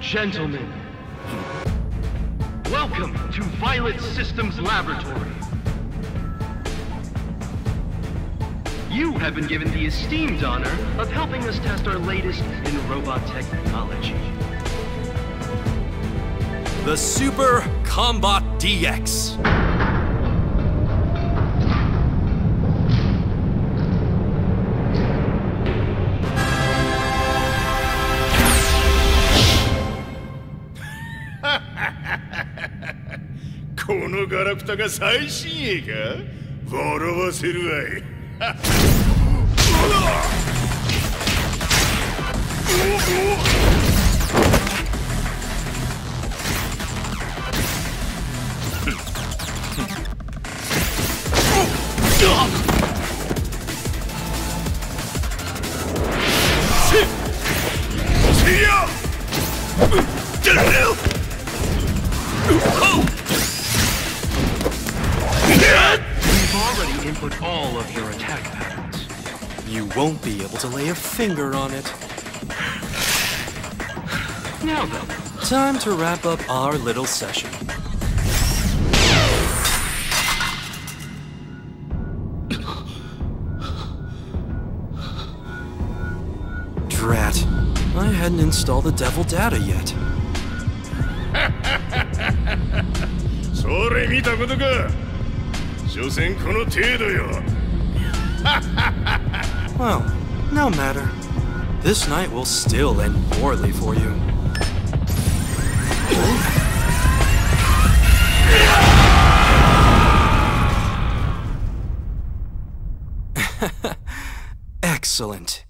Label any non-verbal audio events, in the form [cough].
Gentlemen, welcome to Violet Systems Laboratory. You have been given the esteemed honor of helping us test our latest in robot technology. The Super Combot DX. このガラクタが最新鋭か？笑わせるわい。せ [laughs] [laughs] input all of your attack patterns. You won't be able to lay a finger on it. Now then, Time to wrap up our little session. Drat. I hadn't installed the devil data yet. [laughs] それ見たことか 所詮この程度よ [laughs] Well, no matter. This night will still end poorly for you. [laughs] Excellent.